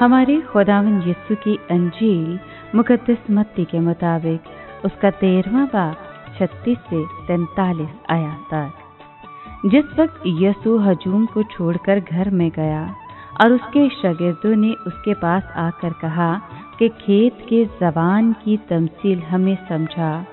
हमारे खुदावन यस्सु की अंजील मुकद्दस मत्ती के मुताबिक उसका तेरहवा बाब छत्तीस से तैतालीस आया तक जिस वक्त यसु हजूम को छोड़कर घर में गया और उसके शागिर्दों ने उसके पास आकर कहा कि खेत के जबान की तमसील हमें समझा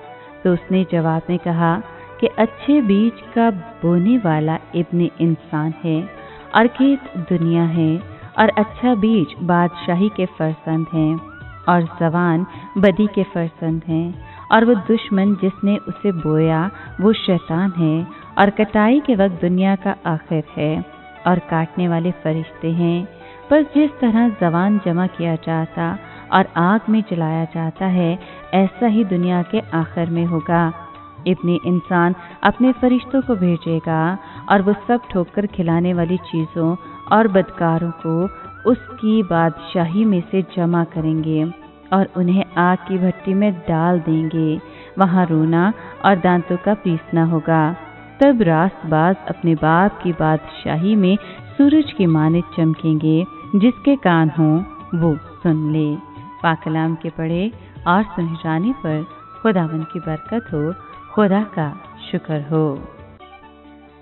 तो उसने जवाब में कहा कि अच्छे बीज का बोने वाला इब्ने इंसान है और खेत दुनिया है। और अच्छा बीज बादशाही के फरसंद हैं और जवान बदी के फरसंद हैं। और वो दुश्मन जिसने उसे बोया, वो शैतान है और कटाई के वक्त दुनिया का आखिर है और काटने वाले फरिश्ते हैं। बस जिस तरह जवान जमा किया जाता और आग में जलाया जाता है, ऐसा ही दुनिया के आखिर में होगा। इतने इंसान अपने फरिश्तों को भेजेगा और वो सब ठोकर खिलाने वाली चीज़ों और बदकारों को उसकी बादशाही में से जमा करेंगे और उन्हें आग की भट्टी में डाल देंगे। वहाँ रोना और दांतों का पीसना होगा। तब रास्तबाज अपने बाप की बादशाही में सूरज की माने चमकेंगे, जिसके कान हों वो सुन ले। पाकलाम के पढ़े और सुनहराने पर खुदावन की बरकत हो। खुदा का शुक्र हो।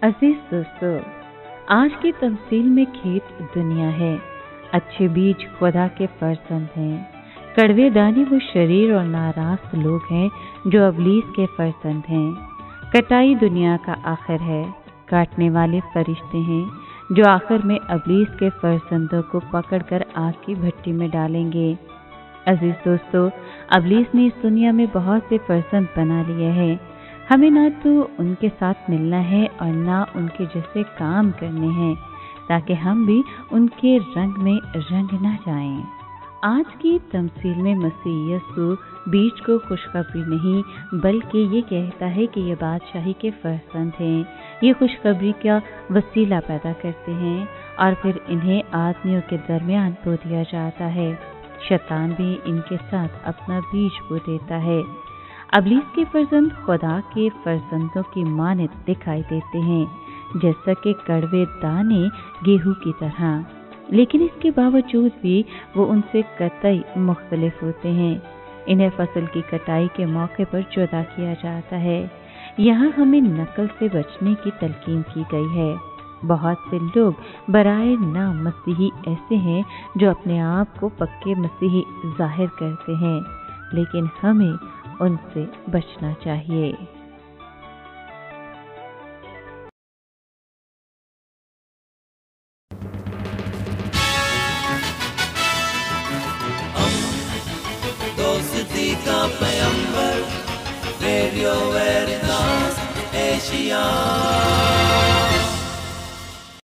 अज़ीज़ दोस्तों, आज की तमसील में खेत दुनिया है। अच्छे बीज खुदा के फरसंद हैं। कड़वे दाने वो शरीर और नाराज़ लोग हैं जो अबलीस के फरसंद हैं। कटाई दुनिया का आखिर है। काटने वाले फरिश्ते हैं जो आखिर में अबलीस के फरसंदों को पकड़कर आग की भट्टी में डालेंगे। अज़ीज़ दोस्तों, अबलीस ने इस दुनिया में बहुत से फरसंद बना लिए हैं। हमें ना तो उनके साथ मिलना है और ना उनके जैसे काम करने हैं, ताकि हम भी उनके रंग में रंग ना जाएँ। आज की तमसील में मसीह यसु बीच को खुशखबरी नहीं, बल्कि ये कहता है कि ये बादशाही के फरसंद हैं। ये खुशखबरी का वसीला पैदा करते हैं और फिर इन्हें आदमियों के दरमियान बो दिया जाता है। शैतान भी इनके साथ अपना बीज बो देता है। अबलीस के फर्जंद खुदा के फर्जंदों की मानत दिखाई देते हैं, जैसा कि कड़वे दाने गेहूँ की तरह। लेकिन इसके बावजूद भी वो उनसे कतई मुख्तलिफ़ होते हैं। इन्हें फ़सल की कटाई के मौके पर जुदा किया जाता है। यहाँ हमें नकल से बचने की तलकीन की गई है। बहुत से लोग बराए नाम मसीही ऐसे हैं, जो अपने आप को पक्के मसीही ज़ाहिर करते हैं। लेकिन हमें उनसे बचना चाहिए। का एशिया।